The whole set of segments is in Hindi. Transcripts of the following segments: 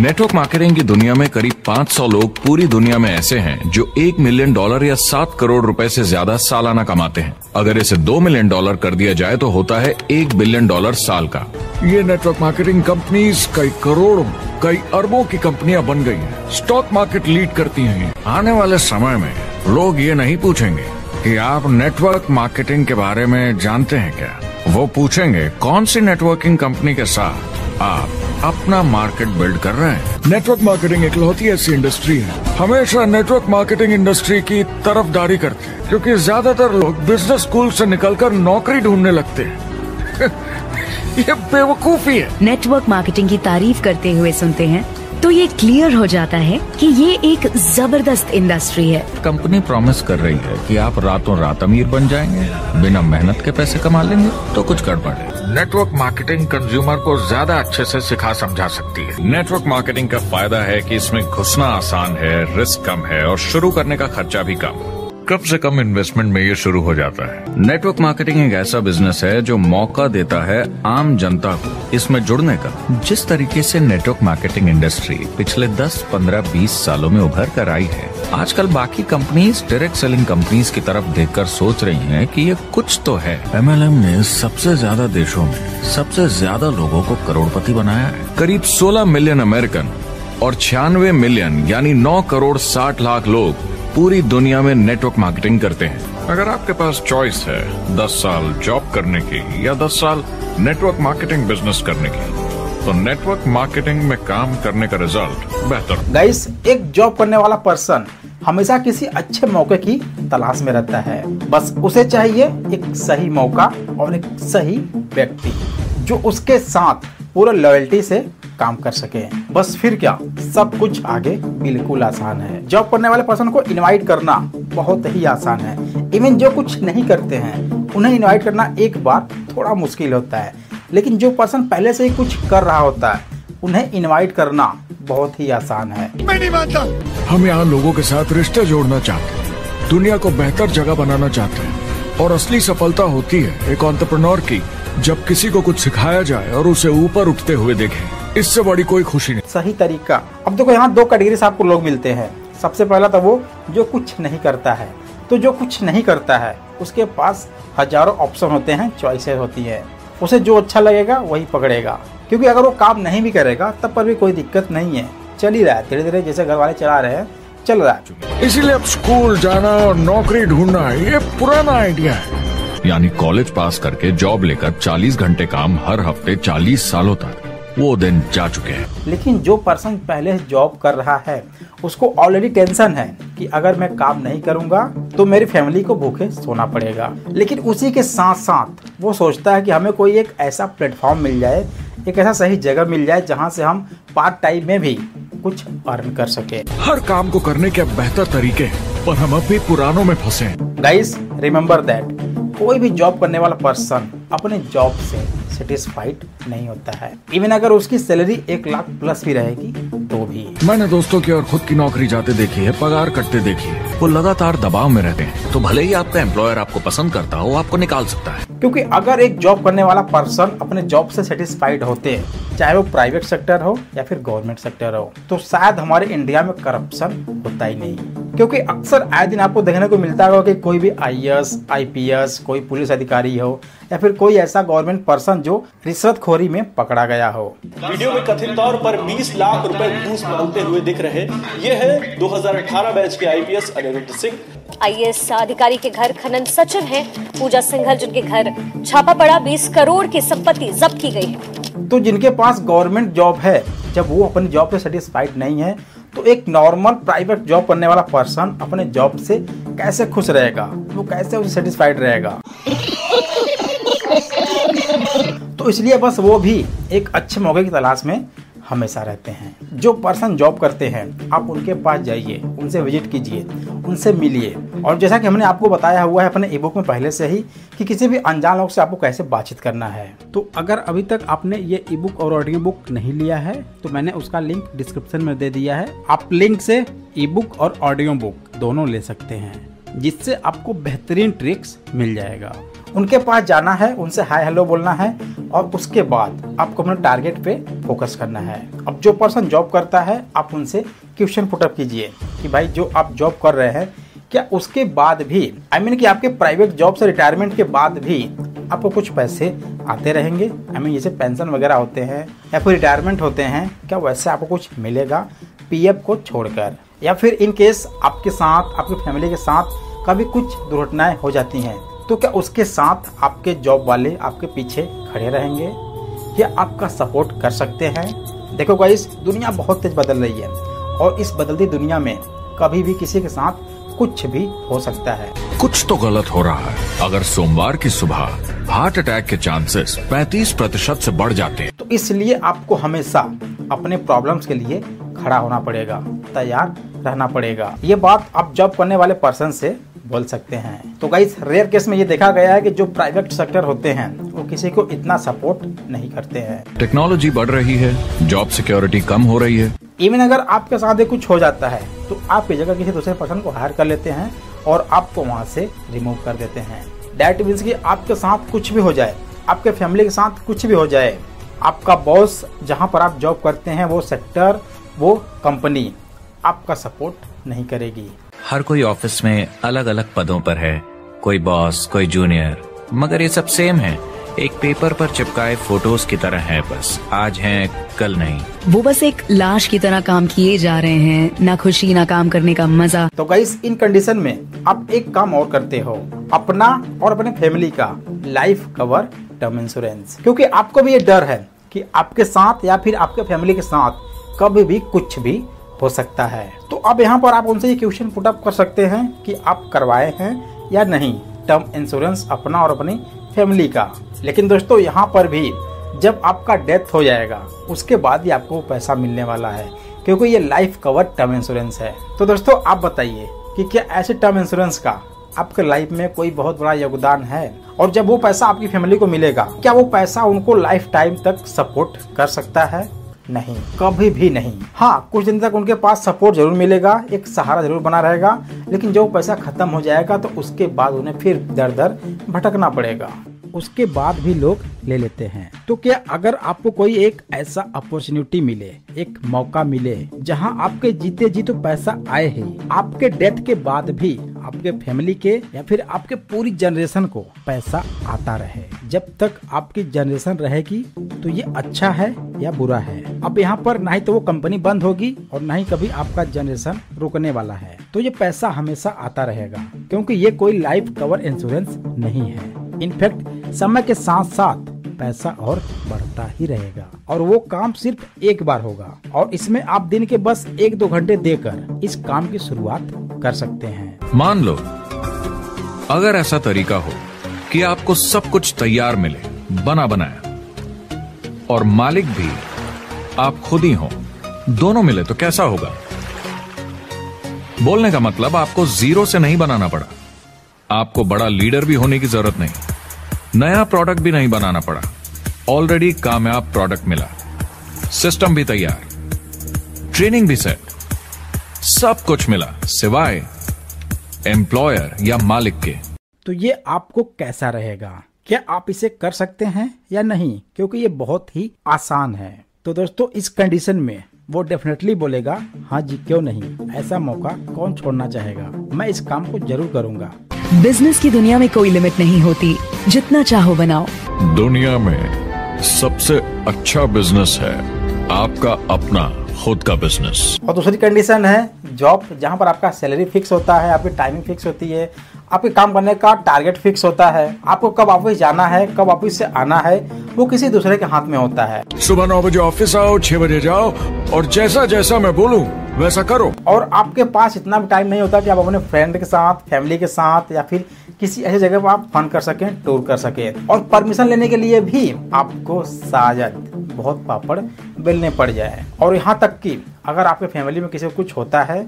नेटवर्क मार्केटिंग की दुनिया में करीब 500 लोग पूरी दुनिया में ऐसे हैं जो एक मिलियन डॉलर या सात करोड़ रुपए से ज़्यादा सालाना कमाते हैं। अगर इसे दो मिलियन डॉलर कर दिया जाए तो होता है एक बिलियन डॉलर साल का। ये नेटवर्क मार्केटिंग कंपनीज़ कई करोड़ों, कई अरबों की कंपनियाँ बन गई हैं। स्टॉक मार्केट लीड करती हैं आने वाले समय में लोग ये नहीं पूछेंगे कि आप नेटवर्क मार्केटिंग के बारे में जानते हैं क्या। वो पूछेंगे, कौन सी नेटवर्किंग कंपनी के साथ आप अपना मार्केट बिल्ड कर रहे हैं। नेटवर्क मार्केटिंग एक लौती ऐसी इंडस्ट्री है। हमेशा नेटवर्क मार्केटिंग इंडस्ट्री की तरफदारी करते हैं क्योंकि ज़्यादातर लोग बिज़नेस स्कूल से निकलकर नौकरी ढूँढने लगते हैं। ये बेवकूफ़ी है। नेटवर्क मार्केटिंग की तारीफ़ करते हुए सुनते हैं तो ये क्लियर हो जाता है कि ये एक ज़बरदस्त इंडस्ट्री है। कंपनी प्रॉमिस कर रही है कि आप रातों रात अमीर बन जाएँगे बिना मेहनत के पैसे कमा लेंगे तो कुछ गड़बड़ है। नेटवर्क मार्केटिंग कंज्यूमर को ज़्यादा अच्छे से सिखा समझा सकती है। नेटवर्क मार्केटिंग का फ़ायदा है कि इसमें घुसना आसान है रिस्क कम है और शुरू करने का खर्चा भी कम। कम से कम इन्वेस्टमेंट में ये शुरू हो जाता है। नेटवर्क मार्केटिंग एक ऐसा बिज़नेस है जो मौका देता है आम जनता को इसमें जुड़ने का। जिस तरीके से नेटवर्क मार्केटिंग इंडस्ट्री पिछले 10, 15, 20 सालों में उभर कर आई है आजकल बाकी कंपनीज़ डायरेक्ट सेलिंग कंपनीज़ की तरफ़ देखकर सोच रही हैं कि ये कुछ तो है। एमएलएम ने सबसे ज़्यादा देशों में सबसे ज़्यादा लोगों को करोड़पति बनाया है। करीब 16 मिलियन अमेरिकन और छियानवे मिलियन यानी 9 करोड़ 60 लाख लोग पूरी दुनिया में नेटवर्क मार्केटिंग करते हैं। अगर आपके पास चॉइस है 10 साल जॉब करने की या 10 साल नेटवर्क मार्केटिंग बिज़नेस करने की तो नेटवर्क मार्केटिंग में काम करने का रिज़ल्ट बेहतर गाइस एक जॉब करने वाला पर्सन हमेशा किसी अच्छे मौके की तलाश में रहता है। बस उसे चाहिए एक सही मौका और एक सही व्यक्ति, जो उसके साथ पूरा लॉयल्टी से काम कर सके। बस फिर क्या? सब कुछ आगे बिल्कुल आसान है। जॉब करने वाले पर्सन को इनवाइट करना बहुत ही आसान है। इवन जो कुछ नहीं करते हैं उन्हें इनवाइट करना एक बार थोड़ा मुश्किल होता है। लेकिन जो पर्सन पहले से ही कुछ कर रहा होता है उन्हें इनवाइट करना बहुत ही आसान है। मैं नहीं मानता। हम यहाँ लोगों के साथ रिश्ते जोड़ना चाहते हैं दुनिया को बेहतर जगह बनाना चाहते हैं और असली सफलता होती है एक ऑन्टरप्रनोर की जब किसी को कुछ सिखाया जाए और उसे ऊपर उठते हुए देखें। इससे बड़ी कोई खुशी नहीं। सही तरीका। अब देखो यहाँ दो कैटेगरी आपको लोग मिलते हैं। सबसे पहला तो वो जो कुछ नहीं करता है। तो जो कुछ नहीं करता है उसके पास हज़ारों ऑप्शन होते हैं चॉइसेस होती है। उसे जो अच्छा लगेगा वही पकड़ेगा। क्योंकि अगर वो काम नहीं भी करेगा तब पर भी कोई दिक्कत नहीं है। चल ही रहा है। धीरे धीरे जैसे घर वाले चला रहे हैं चल रहा है। इसीलिए अब स्कूल जाना और नौकरी ढूंढना ये पुराना आइडिया है। यानी कॉलेज पास करके जॉब लेकर 40 घंटे काम हर हफ़्ते 40 सालों तक। वो दिन जा चुके हैं। लेकिन जो पर्सन पहले जॉब कर रहा है उसको ऑलरेडी टेंशन है कि अगर मैं काम नहीं करूँगा तो मेरी फैमिली को भूखे सोना पड़ेगा। लेकिन उसी के साथ साथ वो सोचता है कि हमें कोई एक ऐसा प्लेटफॉर्म मिल जाए एक ऐसा सही जगह मिल जाए जहाँ से हम पार्ट टाइम में भी कुछ अर्न कर सके। हर काम को करने के बेहतर तरीके पर हम अब भी पुरानों में फंसे गाइस रिमेम्बर दैट कोई भी जॉब करने वाला पर्सन अपने जॉब से सेटिस्फाइड नहीं होता है। इवन अगर उसकी सैलरी एक लाख प्लस भी रहेगी तो भी। मैंने दोस्तों की और खुद की नौकरी जाते देखी है पगार कटते देखी है। वो लगातार दबाव में रहते हैं। तो भले ही आपका एम्प्लॉयर आपको पसंद करता हो आपको निकाल सकता है। क्योंकि अगर एक जॉब करने वाला पर्सन अपने जॉब से सेटिस्फाइड होते हैं चाहे वो प्राइवेट सेक्टर हो या फिर गवर्नमेंट सेक्टर हो तो शायद हमारे इंडिया में करप्शन होता ही नहीं। क्योंकि अक्सर आए दिन आपको देखने को मिलता होगा कि कोई भी आई एस कोई पुलिस अधिकारी हो या फिर कोई ऐसा गवर्नमेंट पर्सन जो रिश्वतखोरी में पकड़ा गया हो। वीडियो में कथित तौर पर 20 लाख रुपए घूस मांगते हुए दिख रहे। ये है 2018 बैच के आईपीएस अनिरुद्ध सिंह। आईएएस अधिकारी के घर खनन सचिव हैं। पूजा सिंघल जिनके घर छापा पड़ा 20 करोड़ की संपत्ति जब्त की गई है। तो जिनके पास गवर्नमेंट जॉब है जब वो अपनी जॉब से सेटिस्फाइड नहीं है तो एक नॉर्मल प्राइवेट जॉब करने वाला पर्सन अपने जॉब से कैसे खुश रहेगा? वो कैसे उसे सेटिस्फाइड रहेगा? तो इसलिए बस वो भी एक अच्छे मौके की तलाश में हमेशा रहते हैं। जो पर्सन जॉब करते हैं, आप उनके पास जाइए, उनसे विज़िट कीजिए, उनसे मिलिए। और जैसा कि हमने आपको बताया हुआ है अपने ई बुक में पहले से ही कि किसी भी अनजान लोग से आपको कैसे बातचीत करना है। तो अगर अभी तक आपने ये ई बुक और ऑडियो बुक नहीं लिया है तो मैंने उसका लिंक डिस्क्रिप्शन में दे दिया है। आप लिंक से ई बुक और ऑडियो बुक दोनों ले सकते हैं, जिससे आपको बेहतरीन ट्रिक्स मिल जाएगा। उनके पास जाना है उनसे हाय हेलो बोलना है और उसके बाद आपको अपने टारगेट पे फोकस करना है। अब जो पर्सन जॉब करता है आप उनसे क्वेश्चन पुटअप कीजिए कि भाई जो आप जॉब कर रहे हैं क्या उसके बाद भी आई I मीन mean कि आपके प्राइवेट जॉब से रिटायरमेंट के बाद भी आपको कुछ पैसे आते रहेंगे? आई I मीन mean, जैसे पेंशन वगैरह होते हैं या फिर रिटायरमेंट होते हैं क्या वैसे आपको कुछ मिलेगा पीएफ को छोड़कर? या फिर इन केस आपके साथ आपकी फैमिली के साथ कभी कुछ दुर्घटनाएँ हो जाती हैं तो क्या उसके साथ आपके जॉब वाले आपके पीछे खड़े रहेंगे? या आपका सपोर्ट कर सकते हैं? देखो गाइस दुनिया बहुत तेज बदल रही है और इस बदलती दुनिया में कभी भी किसी के साथ कुछ भी हो सकता है। कुछ तो गलत हो रहा है। अगर सोमवार की सुबह हार्ट अटैक के चांसेस 35 प्रतिशत से बढ़ जाते हैं। तो इसलिए आपको हमेशा अपने प्रॉब्लम्स के लिए खड़ा होना पड़ेगा। तैयार रहना पड़ेगा। ये बात आप जॉब करने वाले पर्सन से बोल सकते हैं। तो गाइस रेयर केस में ये देखा गया है कि जो प्राइवेट सेक्टर होते हैं वो किसी को इतना सपोर्ट नहीं करते हैं। टेक्नोलॉजी बढ़ रही है जॉब सिक्योरिटी कम हो रही है। इवन अगर आपके साथ कुछ हो जाता है तो आपकी जगह किसी दूसरे पर्सन को हायर कर लेते हैं और आपको वहाँ से रिमूव कर देते हैं। डेट मीन्स की आपके साथ कुछ भी हो जाए आपके फैमिली के साथ कुछ भी हो जाए आपका बॉस जहाँ पर आप जॉब करते हैं वो सेक्टर वो कंपनी आपका सपोर्ट नहीं करेगी। हर कोई ऑफ़िस में अलग अलग पदों पर है। कोई बॉस कोई जूनियर मगर ये सब सेम है। एक पेपर पर चिपकाए फ़ोटोज़ की तरह है बस। आज हैं कल नहीं। वो बस एक लाश की तरह काम किए जा रहे हैं। ना खुशी ना काम करने का मज़ा। तो गाइस इन कंडीशन में आप एक काम और करते हो। अपना और अपने फैमिली का लाइफ कवर टर्म इंश्योरेंस क्योंकि आपको भी ये डर है कि आपके साथ या फिर आपके फैमिली के साथ कभी भी कुछ भी हो सकता है। तो अब यहाँ पर आप उनसे ये क्वेश्चन पुटअप कर सकते हैं कि आप करवाए हैं या नहीं टर्म इंश्योरेंस अपना और अपनी फैमिली का। लेकिन दोस्तों, यहाँ पर भी जब आपका डेथ हो जाएगा, उसके बाद ही आपको पैसा मिलने वाला है, क्योंकि ये लाइफ कवर टर्म इंश्योरेंस है। तो दोस्तों, आप बताइए कि क्या ऐसे टर्म इंश्योरेंस का आपके लाइफ में कोई बहुत बड़ा योगदान है? और जब वो पैसा आपकी फैमिली को मिलेगा, क्या वो पैसा उनको लाइफ टाइम तक सपोर्ट कर सकता है? नहीं, कभी भी नहीं। हाँ कुछ दिन तक उनके पास सपोर्ट ज़रूर मिलेगा, एक सहारा ज़रूर बना रहेगा, लेकिन जो पैसा खत्म हो जाएगा तो उसके बाद उन्हें फिर दर दर भटकना पड़ेगा। उसके बाद भी लोग ले लेते हैं। तो क्या अगर आपको कोई एक ऐसा अपॉर्चुनिटी मिले, एक मौका मिले, जहाँ आपके जीते जी तो पैसा आए ही, आपके डेथ के बाद भी, आपके फैमिली के या फिर आपके पूरी जनरेशन को पैसा आता रहे। जब तक आपकी जनरेशन रहेगी तो ये अच्छा है या बुरा है? अब यहाँ पर ना ही तो वो कंपनी बंद होगी और ना ही कभी आपका जनरेशन रुकने वाला है। तो ये पैसा हमेशा आता रहेगा, क्योंकि ये कोई लाइफ कवर इंश्योरेंस नहीं है। इनफैक्ट समय के साथ साथ पैसा और बढ़ता ही रहेगा। और वो काम सिर्फ़ एक बार होगा, और इसमें आप दिन के बस एक दो घंटे देकर इस काम की शुरुआत कर सकते हैं। मान लो, अगर ऐसा तरीका हो कि आपको सब कुछ तैयार मिले, बना बनाया। और मालिक भी, आप खुद ही हो। दोनों मिले तो कैसा होगा? बोलने का मतलब आपको ज़ीरो से नहीं बनाना पड़ा। आपको बड़ा लीडर भी होने की ज़रूरत नहीं। नया प्रोडक्ट भी नहीं बनाना पड़ा। ऑलरेडी कामयाब प्रोडक्ट मिला। सिस्टम भी तैयार। ट्रेनिंग भी सेट सब कुछ मिला, सिवाय एम्प्लॉयर या मालिक के। तो ये आपको कैसा रहेगा? क्या आप इसे कर सकते हैं या नहीं? क्योंकि ये बहुत ही आसान है। तो दोस्तों इस कंडीशन में वो डेफिनेटली बोलेगा हाँ जी क्यों नहीं? ऐसा मौका कौन छोड़ना चाहेगा? मैं इस काम को ज़रूर करूँगा। बिज़नेस की दुनिया में कोई लिमिट नहीं होती। जितना चाहो बनाओ। दुनिया में सबसे अच्छा बिज़नेस है आपका अपना खुद का बिज़नेस और दूसरी कंडीशन है जॉब जहाँ पर आपका सैलरी फिक्स होता है आपकी टाइमिंग फिक्स होती है आपके काम करने का टारगेट फिक्स होता है आपको कब ऑफ़िस जाना है कब ऑफ़िस से आना है वो किसी दूसरे के हाथ में होता है। सुबह नौ बजे ऑफ़िस आओ छह बजे जाओ और जैसा जैसा मैं बोलूँ वैसा करो। और आपके पास इतना भी टाइम नहीं होता कि आप अपने फ्रेंड के साथ फैमिली के साथ या फिर किसी ऐसी जगह पर आप फन कर सकें टूर कर सकें। और परमिशन लेने के लिए भी आपको साजद बहुत पापड़ बेलने पड़ जाए। और यहाँ तक कि अगर आपके फैमिली में किसी को कुछ होता है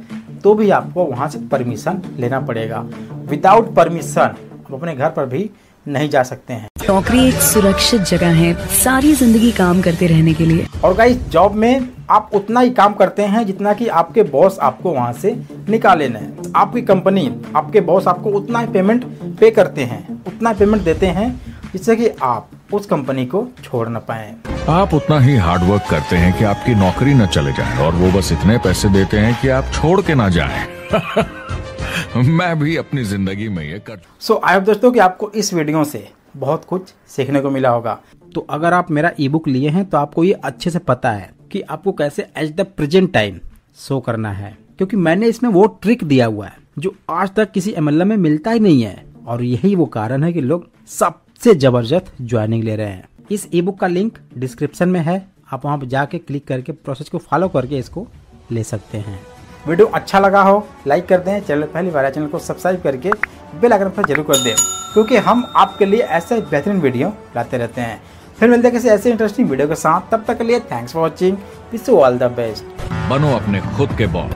तो भी आपको वहाँ से परमिशन लेना पड़ेगा। विदाउट परमिशन आप अपने घर पर भी नहीं जा सकते हैं। नौकरी एक सुरक्षित जगह है सारी ज़िंदगी काम करते रहने के लिए। और गाइस जॉब में आप उतना ही काम करते हैं जितना कि आपके बॉस आपको वहाँ से निकाले न आपकी कंपनी आपके बॉस आपको उतना ही पेमेंट पे करते हैं उतना पेमेंट देते हैं जिससे कि आप उस कंपनी को छोड़ न पाए। आप उतना ही हार्ड वर्क करते हैं कि आपकी नौकरी न चले जाए और वो बस इतने पैसे देते हैं कि आप छोड़ के ना जाए। मैं भी अपनी ज़िंदगी में ये कर सो आई होप दोस्तों कि आपको इस वीडियो से बहुत कुछ सीखने को मिला होगा। तो अगर आप मेरा ई बुक लिए हैं तो आपको ये अच्छे से पता है कि आपको कैसे at the present time show करना है। क्योंकि मैंने इसमें वो ट्रिक दिया हुआ है जो आज तक किसी एमएलए में मिलता ही नहीं है। और यही वो कारण है कि लोग सबसे ज़बरदस्त ज्वाइनिंग ले रहे हैं। इस ई बुक का लिंक डिस्क्रिप्शन में है। आप वहाँ जाके क्लिक करके प्रोसेस को फॉलो करके इसको ले सकते हैं। वीडियो अच्छा लगा हो लाइक कर दें। चैनल पहली बार चैनल को सब्सक्राइब करके बेल आइकन पर ज़रूर कर दें, क्योंकि हम आपके लिए ऐसे बेहतरीन वीडियो लाते रहते हैं। फिर मिलते हैं किसी ऐसे इंटरेस्टिंग वीडियो के साथ। तब तक के लिए thanks for watching wish you all the best बनो अपने खुद के बॉस